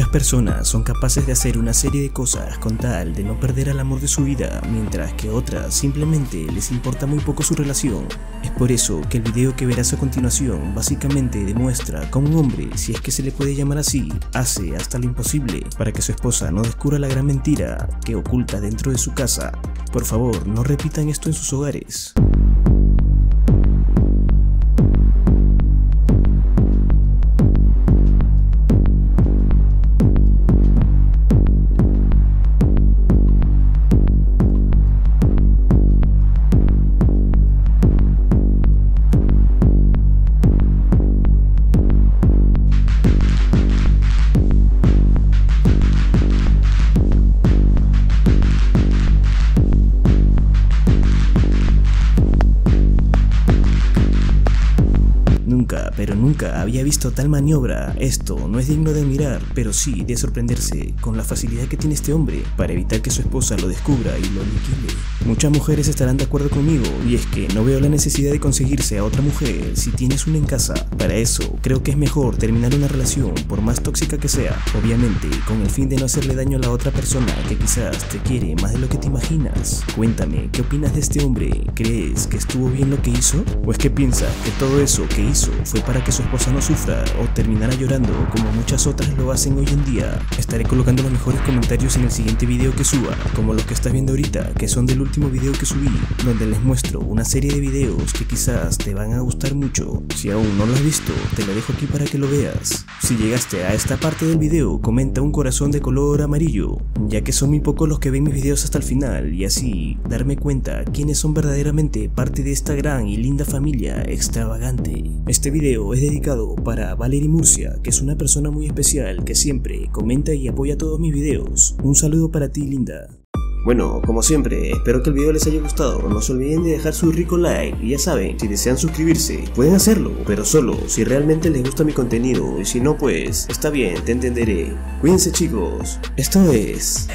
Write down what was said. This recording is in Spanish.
Muchas personas son capaces de hacer una serie de cosas con tal de no perder al amor de su vida, mientras que otras simplemente les importa muy poco su relación. Es por eso que el video que verás a continuación básicamente demuestra cómo un hombre, si es que se le puede llamar así, hace hasta lo imposible para que su esposa no descubra la gran mentira que oculta dentro de su casa. Por favor, no repitan esto en sus hogares. Pero nunca había visto tal maniobra. Esto no es digno de mirar, pero sí de sorprenderse con la facilidad que tiene este hombre para evitar que su esposa lo descubra y lo aniquile. Muchas mujeres estarán de acuerdo conmigo, y es que no veo la necesidad de conseguirse a otra mujer si tienes una en casa. Para eso, creo que es mejor terminar una relación, por más tóxica que sea, obviamente con el fin de no hacerle daño a la otra persona que quizás te quiere más de lo que te imaginas. Cuéntame, ¿qué opinas de este hombre? ¿Crees que estuvo bien lo que hizo? ¿O es que piensas que todo eso que hizo fue para que su esposa no sufra o terminara llorando como muchas otras lo hacen hoy en día. Estaré colocando los mejores comentarios en el siguiente video que suba, como los que estás viendo ahorita, que son del último video que subí, donde les muestro una serie de videos que quizás te van a gustar mucho. Si aún no lo has visto, te lo dejo aquí para que lo veas. Si llegaste a esta parte del video, comenta un corazón de color amarillo, ya que son muy pocos los que ven mis videos hasta el final y así darme cuenta quiénes son verdaderamente parte de esta gran y linda familia extravagante. Este video es dedicado para Valerie Murcia, que es una persona muy especial que siempre comenta y apoya todos mis videos. Un saludo para ti, linda. Bueno, como siempre, espero que el video les haya gustado. No se olviden de dejar su rico like y ya saben, si desean suscribirse, pueden hacerlo, pero solo si realmente les gusta mi contenido y si no, pues está bien, te entenderé. Cuídense chicos, esto es...